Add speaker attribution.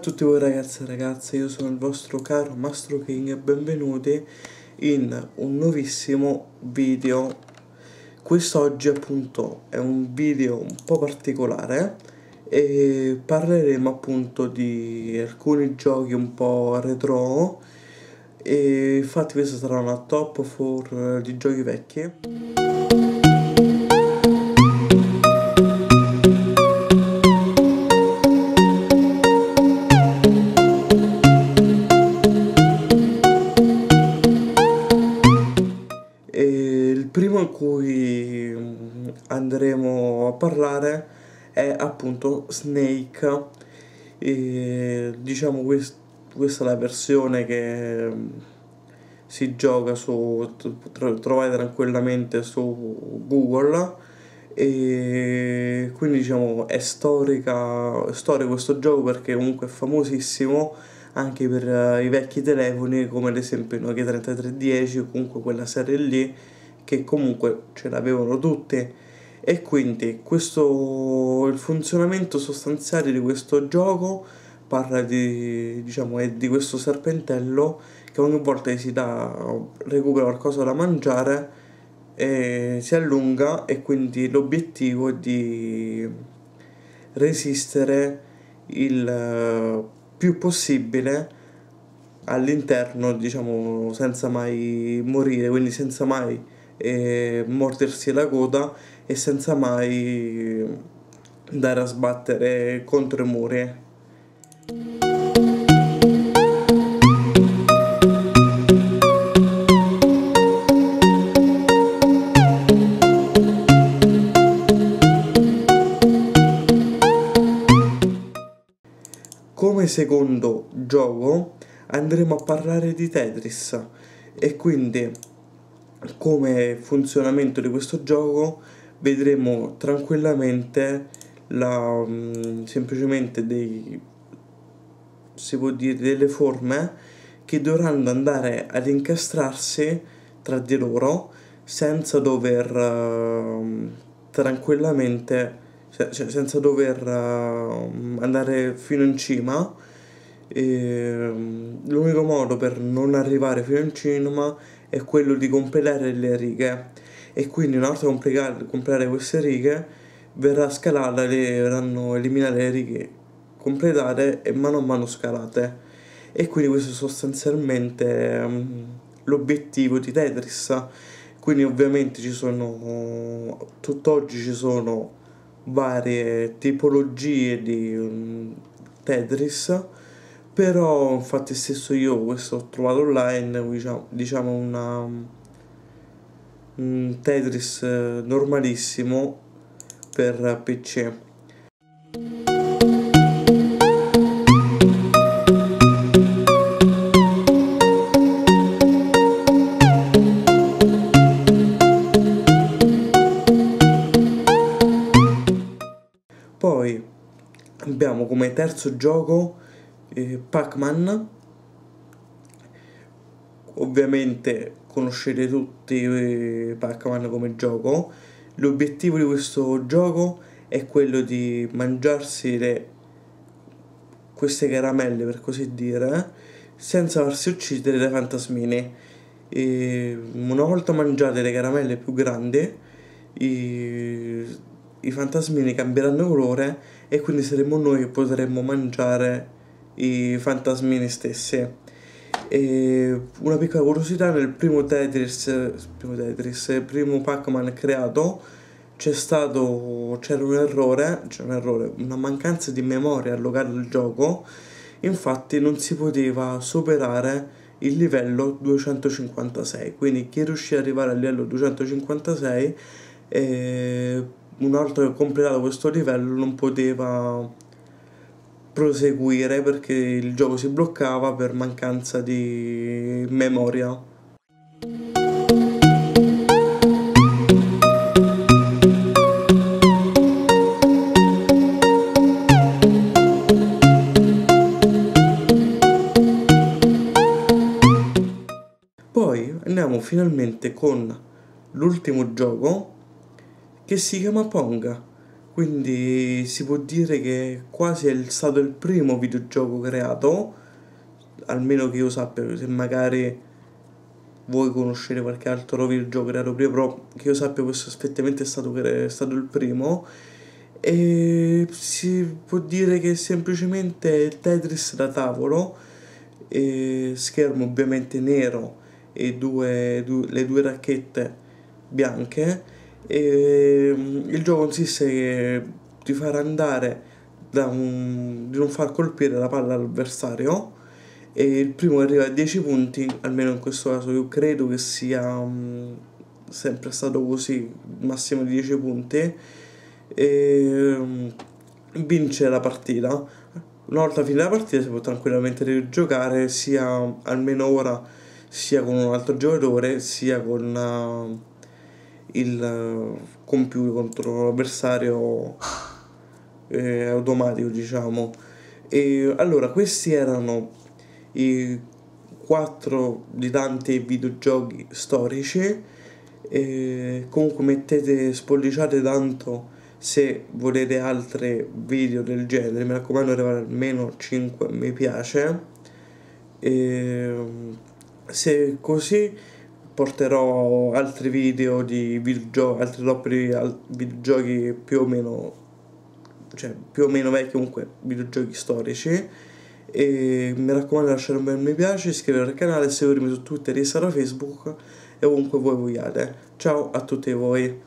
Speaker 1: tutti voi ragazzi e ragazze, io sono il vostro caro Mastro King e benvenuti in un nuovissimo video. Quest'oggi appunto è un video un po' particolare e parleremo appunto di alcuni giochi un po' retro e infatti questa sarà una top 4 di giochi vecchi. Andremo a parlare è appunto Snake. E, diciamo quest questa è la versione che mm, si gioca su trovate tranquillamente su Google. E quindi diciamo è storica storico questo gioco perché comunque è famosissimo anche per uh, i vecchi telefoni come ad esempio il Nokia 3310 o comunque quella serie lì che comunque ce l'avevano tutte e quindi questo, il funzionamento sostanziale di questo gioco parla di, diciamo, è di questo serpentello che ogni volta che si dà, recupera qualcosa da mangiare e si allunga e quindi l'obiettivo è di resistere il più possibile all'interno, diciamo, senza mai morire, quindi senza mai e mordersi la coda e senza mai andare a sbattere contro i muri. Come secondo gioco andremo a parlare di Tetris e quindi come funzionamento di questo gioco vedremo tranquillamente la, um, semplicemente dei, si può dire, delle forme che dovranno andare ad incastrarsi tra di loro senza dover uh, tranquillamente cioè, senza dover uh, andare fino in cima. E, l'unico modo per non arrivare fino in cima è quello di completare le righe. E quindi una volta completare queste righe verrà scalata, le, verranno eliminate le righe completate e mano a mano scalate. E quindi questo è sostanzialmente um, l'obiettivo di Tetris. Quindi ovviamente ci sono tutt'oggi ci sono varie tipologie di um, Tetris però infatti stesso io questo ho trovato online diciamo, una un Tetris eh, normalissimo per PC poi abbiamo come terzo gioco eh, Pac-Man. Ovviamente conoscete tutti eh, Pac-Man come gioco. L'obiettivo di questo gioco è quello di mangiarsi le, queste caramelle per così dire senza farsi uccidere dai fantasmini. E una volta mangiate le caramelle più grandi i, i fantasmini cambieranno colore e quindi saremo noi che potremmo mangiare i fantasmini stessi. E una piccola curiosità, nel primo Tetris, primo Tetris, primo Pac-Man creato, c'è stato, c'era un errore, c'era un errore, una mancanza di memoria al gioco, infatti non si poteva superare il livello 256, quindi chi riuscì ad arrivare al livello 256 eh, una volta completato questo livello non poteva proseguire perché il gioco si bloccava per mancanza di memoria. Poi andiamo finalmente con l'ultimo gioco che si chiama Pong quindi si può dire che quasi è stato il primo videogioco creato, almeno che io sappia, se magari voi conoscete qualche altro videogioco creato prima, però che io sappia questo effettivamente è stato, è stato il primo. E si può dire che semplicemente Tetris da tavolo, schermo ovviamente nero e due, due, le due racchette bianche e mm, il gioco consiste di far andare da un, di non far colpire la palla all'avversario e il primo che arriva a 10 punti, almeno in questo caso io credo che sia um, sempre stato così, massimo di 10 punti, e um, vince la partita. Una volta finita la partita si può tranquillamente rigiocare sia almeno ora sia con un altro giocatore sia con uh, il computer contro l'avversario eh, automatico diciamo. E allora questi erano i quattro di tanti videogiochi storici. E comunque mettete spolliciate tanto se volete altri video del genere. Mi raccomando arrivare almeno 5 mi piace. E se così porterò altri video di videogiochi, altri troppi videogiochi più o meno, cioè più o meno vecchi comunque, videogiochi storici. E mi raccomando di lasciare un bel mi piace, iscrivervi al canale, seguirmi su Twitter, Instagram, Facebook e ovunque voi vogliate. Ciao a tutti voi.